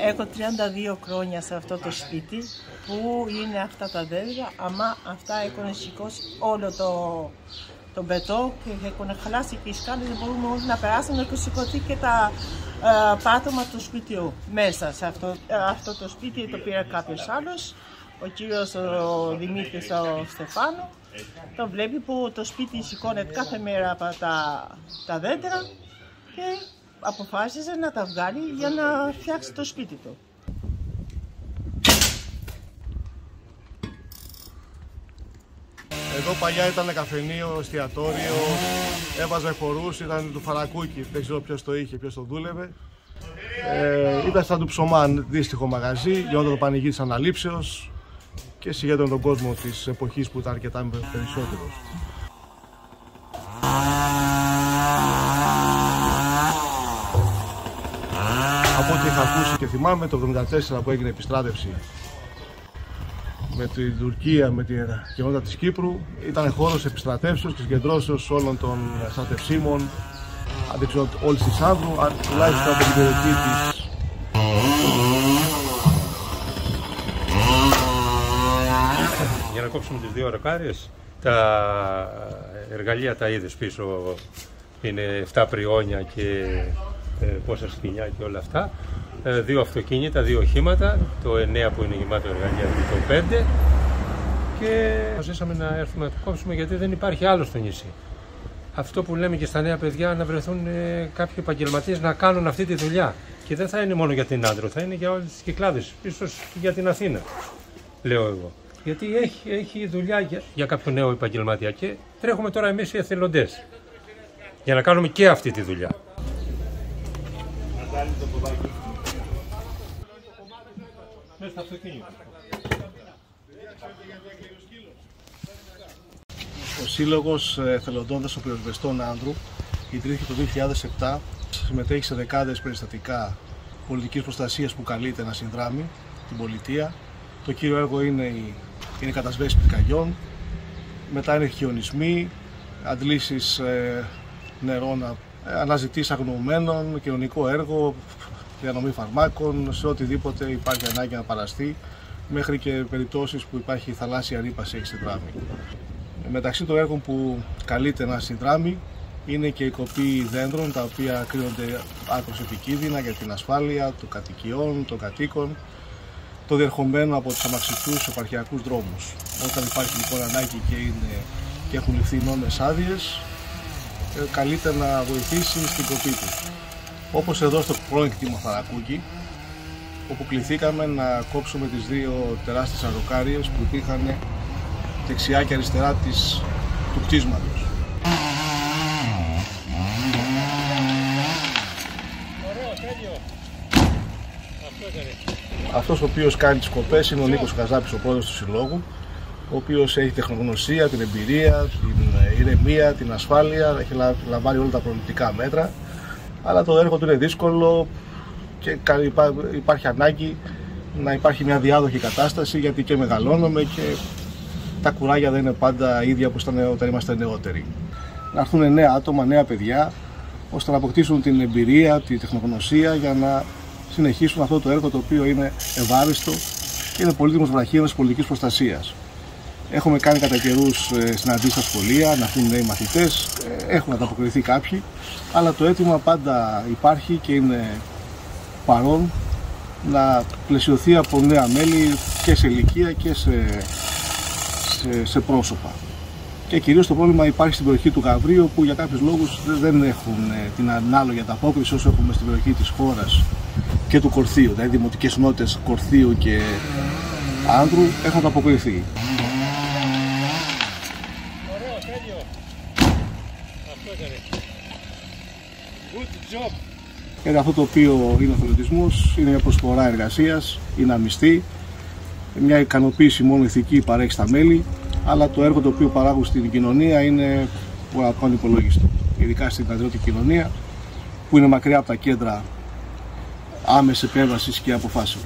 Έχω 32 χρόνια σε αυτό το σπίτι που είναι αυτά τα δέντρα, αλλά αυτά έχουν σηκώσει όλο το, το μπετό και έχουν χαλάσει και οι σκάλες. Δεν μπορούμε όλοι να περάσουν και σηκωθεί και τα ε, πάτωμα του σπιτιού μέσα σε αυτό, ε, αυτό το σπίτι. Το πήρε κάποιος άλλος, ο κύριος ο Δημήτρης ο Στεφάνο. Το βλέπει που το σπίτι σηκώνεται κάθε μέρα από τα, τα δέντρα και αποφάσισε να τα βγάλει για να φτιάξει το σπίτι του. Εδώ παλιά ήταν καφενείο, εστιατόριο, έβαζε χορούς, ήταν του Φαρακούκη, δεν ξέρω ποιος το είχε, ποιος το δούλευε. Ε, ήταν σαν του ψωμά, δύστιχο μαγαζί, γινόταν το πανηγύρι της αναλήψεως και συγκέντρωνε τον κόσμο της εποχής που ήταν αρκετά περισσότερος. Από ό,τι είχα ακούσει και θυμάμαι το 1974 που έγινε επιστράτευση με την Τουρκία, με την γεγονότα της Κύπρου ήταν χώρος επιστρατεύσεως και συγκεντρώσεως όλων των στρατευσίμων αν δεν ξέρω όλης της Άνδρου, τουλάχιστον από την περιοχή της. Για να κόψουμε τις δύο ροκάριες, τα εργαλεία τα είδες πίσω. Είναι 7 πριόνια και ε, πόσα σκηνιά και όλα αυτά. Ε, δύο αυτοκίνητα, δύο οχήματα, το 9 που είναι γεμάτο εργαλεία και το 5 και ζήσαμε να έρθουμε να το κόψουμε γιατί δεν υπάρχει άλλο στο νησί. Αυτό που λέμε και στα νέα παιδιά να βρεθούν ε, κάποιοι επαγγελματίες να κάνουν αυτή τη δουλειά. Και δεν θα είναι μόνο για την άντρο, θα είναι για όλες τις κυκλάδες, ίσως και για την Αθήνα, λέω εγώ. Γιατί έχει, έχει δουλειά για, για κάποιο νέο επαγγελματία και τρέχουμε τώρα εμείς οι εθελοντές για να κάνουμε και αυτή τη δουλειά. Ο Σύλλογος Εθελοντών Δεσοπυροσβεστών Άνδρου ιδρύθηκε το 2007. Συμμετέχει σε δεκάδες περιστατικά πολιτικής προστασίας που καλείται να συνδράμει την πολιτεία. Το κύριο έργο είναι η, είναι η κατασβέση πυρκαγιών, μετά είναι χιονισμοί, αντλήσεις ε, νερών, ε, αναζητήσεις αγνοωμένων, κοινωνικό έργο, διανομή φαρμάκων, σε οτιδήποτε υπάρχει ανάγκη να παραστεί, μέχρι και περιπτώσεις που υπάρχει θαλάσσια ρήπαση έχει συνδράμει. Μεταξύ των έργων που καλείται να συνδράμει είναι και η κοπή δέντρων τα οποία κρίνονται άκρως επικίνδυνα για την ασφάλεια των κατοικιών, των κατοίκων, το διερχομένο από τους αμαξιτούς επαρχιακούς δρόμους. Όταν υπάρχει λοιπόν ανάγκη και, είναι, και έχουν ληφθεί νόμες άδειες, ε, καλείται να βοηθήσει στην κοπή του. Όπως εδώ στο πρώην κτήμα Φαρακούκη, όπου κληθήκαμε να κόψουμε τις δύο τεράστιες αρροκάριες που υπήρχαν δεξιά και αριστερά της, του κτίσματος. Αυτός ο οποίος κάνει τις κοπές είναι ο Νίκος Καζάπης, ο πρόεδρος του Συλλόγου, ο οποίος έχει τεχνογνωσία, την εμπειρία, την ηρεμία, την ασφάλεια, έχει λαμβάνει όλα τα προληπτικά μέτρα, αλλά το έργο του είναι δύσκολο και υπάρχει ανάγκη να υπάρχει μια διάδοχη κατάσταση γιατί και μεγαλώνουμε και τα κουράγια δεν είναι πάντα ίδια όπως ήταν όταν είμαστε νεότεροι. Να έρθουν νέα άτομα, νέα παιδιά, ώστε να αποκτήσουν την εμπειρία, τη τεχνογνωσία για να συνεχίσουν αυτό το έργο το οποίο είναι ευάριστο και είναι πολύτιμος βραχίωνας πολιτικής προστασίας. Έχουμε κάνει κατά καιρούς ε, συναντήσεις στα σχολεία, να έρθουν νέοι μαθητές, ε, έχουν ανταποκριθεί κάποιοι, αλλά το αίτημα πάντα υπάρχει και είναι παρόν να πλαισιωθεί από νέα μέλη και σε ηλικία και σε, σε, σε πρόσωπα. Και κυρίως το πρόβλημα υπάρχει στην περιοχή του Γαβρίου που για κάποιους λόγους δεν έχουν ε, την ανάλογη ανταπόκριση όσο έχουμε στην περιοχή της χώρας και του Κορθίου, δηλαδή δημοτικές νότες Κορθίου και Άνδρου έχουν ανταποκριθεί. Γιατί αυτό το οποίο είναι ο θελοντισμό είναι μια προσφορά εργασίας, είναι αμυστή, μια ικανοποίηση μόνο ηθική παρέχει στα μέλη, αλλά το έργο το οποίο παράγουν στην κοινωνία είναι πολύ υπολόγιστο. Ειδικά στην αντιρροτική κοινωνία, που είναι μακριά από τα κέντρα άμεσης επέμβασης και αποφάσεων.